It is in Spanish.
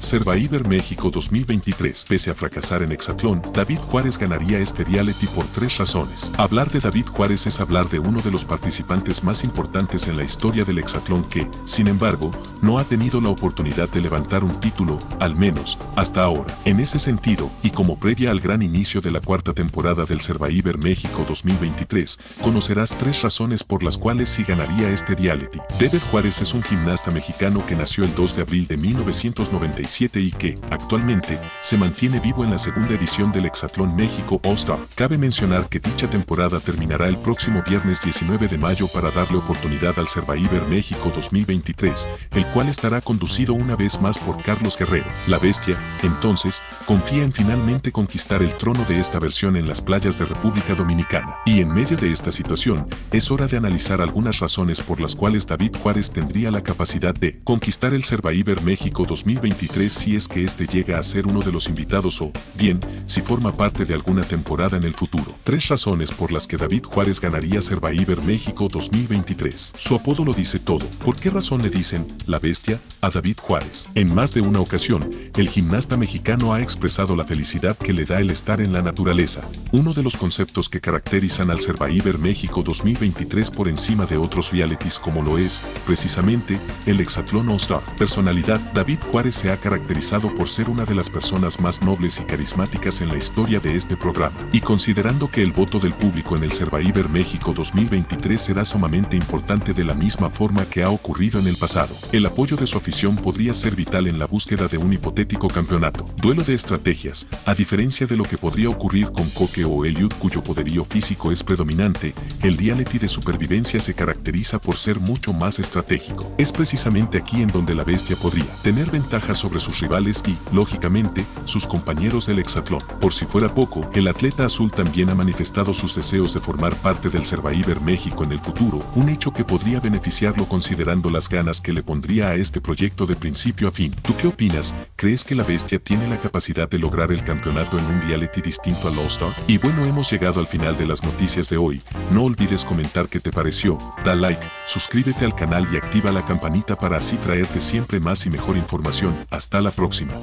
Survivor México 2023. Pese a fracasar en Hexatlón, David Juárez ganaría este reality por tres razones. Hablar de David Juárez es hablar de uno de los participantes más importantes en la historia del Hexatlón que, sin embargo, no ha tenido la oportunidad de levantar un título, al menos, hasta ahora. En ese sentido, y como previa al gran inicio de la cuarta temporada del Survivor México 2023, conocerás tres razones por las cuales sí ganaría este reality. David Juárez es un gimnasta mexicano que nació el 2 de abril de 1995 y que, actualmente, se mantiene vivo en la segunda edición del Hexatlón México All-Star. Cabe mencionar que dicha temporada terminará el próximo viernes 19 de mayo para darle oportunidad al Survivor México 2023, el cual estará conducido una vez más por Carlos Guerrero. La bestia, entonces, confía en finalmente conquistar el trono de esta versión en las playas de República Dominicana. Y en medio de esta situación, es hora de analizar algunas razones por las cuales David Juárez tendría la capacidad de conquistar el Survivor México 2023 si es que este llega a ser uno de los invitados o, bien, si forma parte de alguna temporada en el futuro. Tres razones por las que David Juárez ganaría Survivor México 2023. Su apodo lo dice todo. ¿Por qué razón le dicen la bestia a David Juárez? En más de una ocasión, el gimnasta mexicano ha expresado la felicidad que le da el estar en la naturaleza. Uno de los conceptos que caracterizan al Survivor México 2023 por encima de otros realities como lo es, precisamente, el Hexatlón All-Star. Personalidad, David Juárez se ha caracterizado por ser una de las personas más nobles y carismáticas en la historia de este programa. Y considerando que el voto del público en el Survivor México 2023 será sumamente importante de la misma forma que ha ocurrido en el pasado, el apoyo de su podría ser vital en la búsqueda de un hipotético campeonato. Duelo de estrategias. A diferencia de lo que podría ocurrir con Coque o Elliot cuyo poderío físico es predominante, el reality de supervivencia se caracteriza por ser mucho más estratégico. Es precisamente aquí en donde la bestia podría tener ventajas sobre sus rivales y, lógicamente, sus compañeros del hexatlón. Por si fuera poco, el atleta azul también ha manifestado sus deseos de formar parte del Survivor México en el futuro, un hecho que podría beneficiarlo considerando las ganas que le pondría a este proyecto de principio a fin. ¿Tú qué opinas? ¿Crees que la bestia tiene la capacidad de lograr el campeonato en un reality distinto al All-Star? Y bueno, hemos llegado al final de las noticias de hoy. No olvides comentar qué te pareció, da like, suscríbete al canal y activa la campanita para así traerte siempre más y mejor información. Hasta la próxima.